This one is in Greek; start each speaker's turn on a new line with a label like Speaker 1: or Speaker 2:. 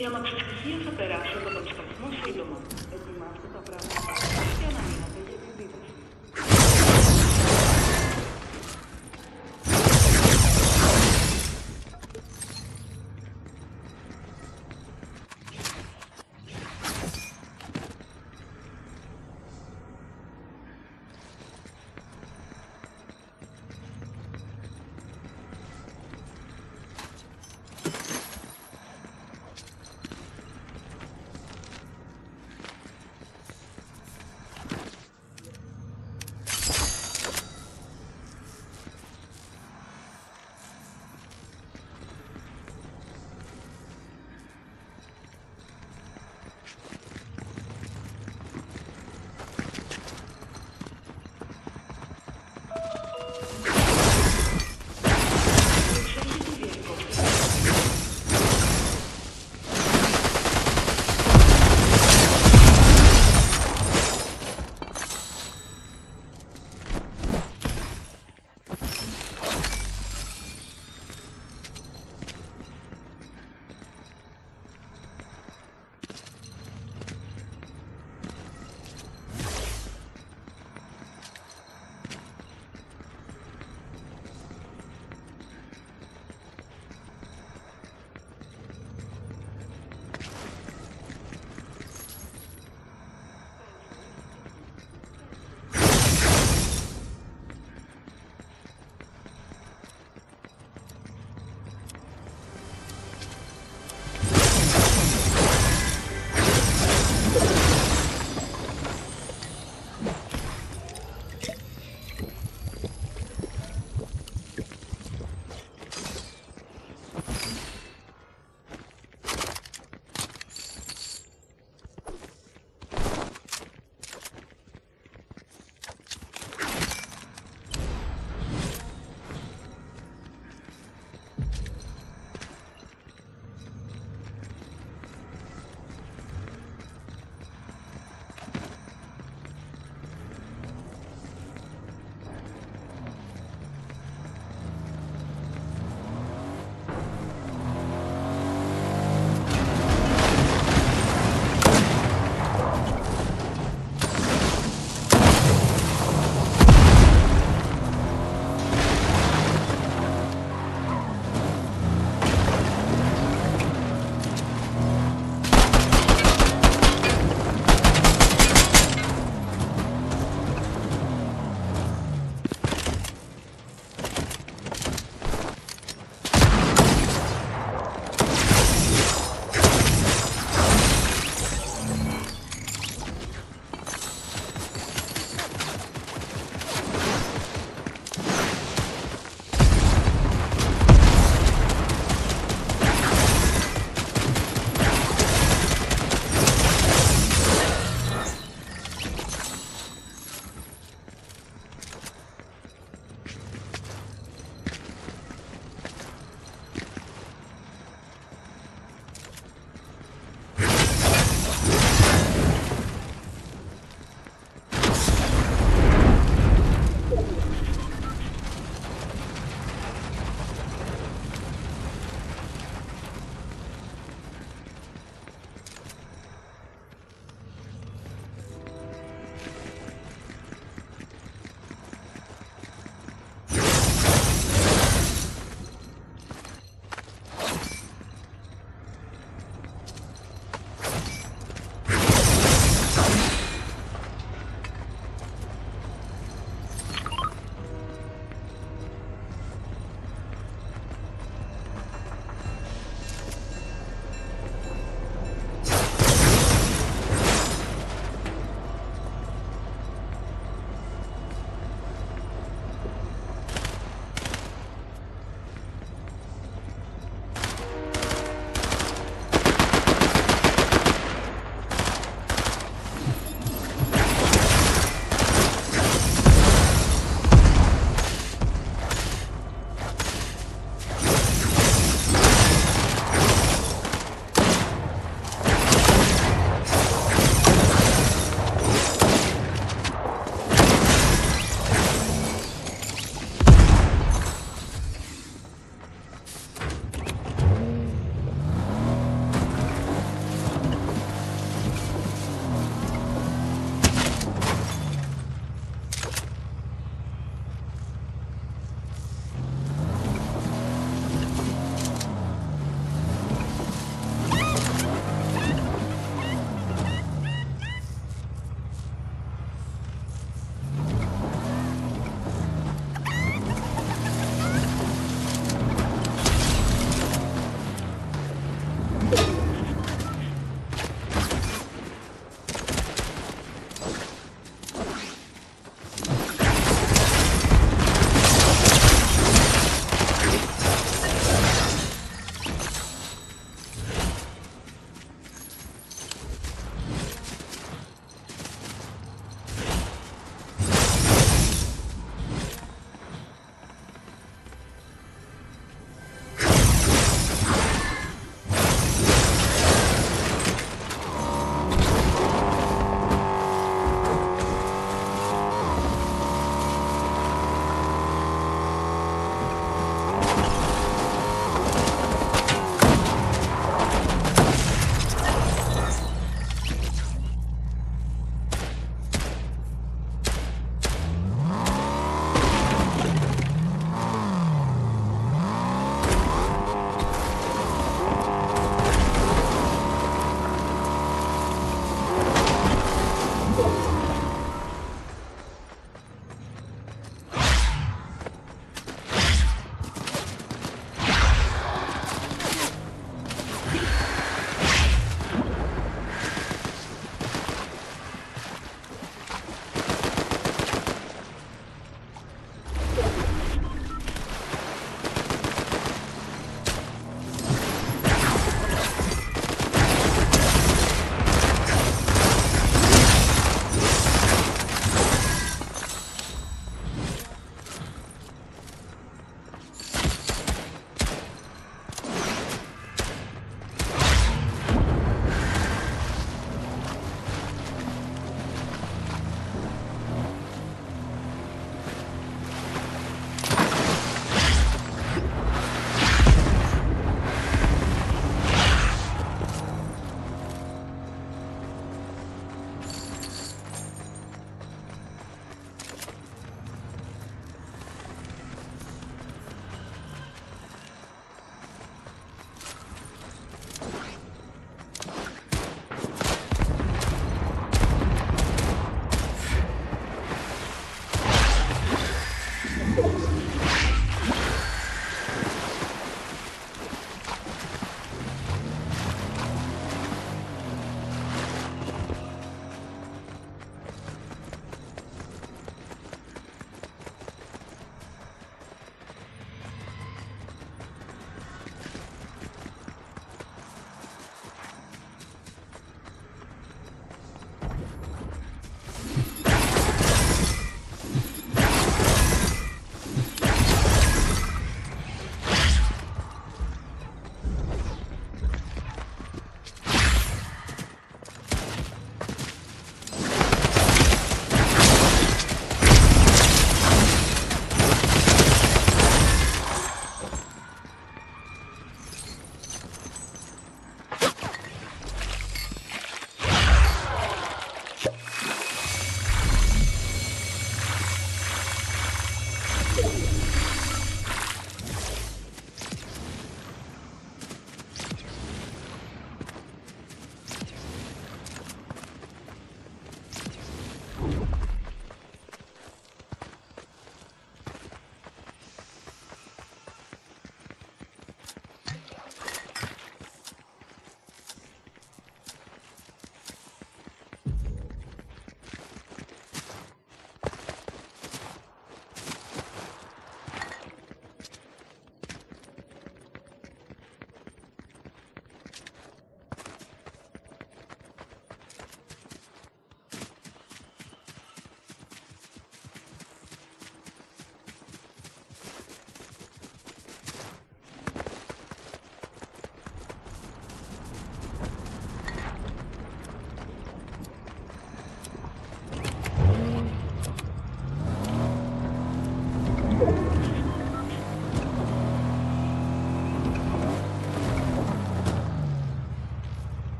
Speaker 1: Η αμαξοστοιχεία θα περάσει από τον σταθμό σύντομα. Ετοιμάστε τα πράγματα και αναμείνατε για για επίδραση.